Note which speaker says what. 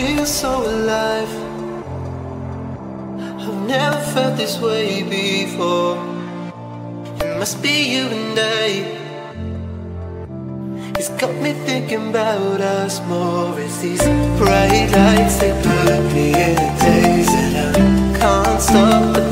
Speaker 1: feel so alive. I've never felt this way before. It must be you and I. It's got me thinking about us more. It's these bright lights that put me in a daze, and I can't stop.